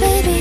baby.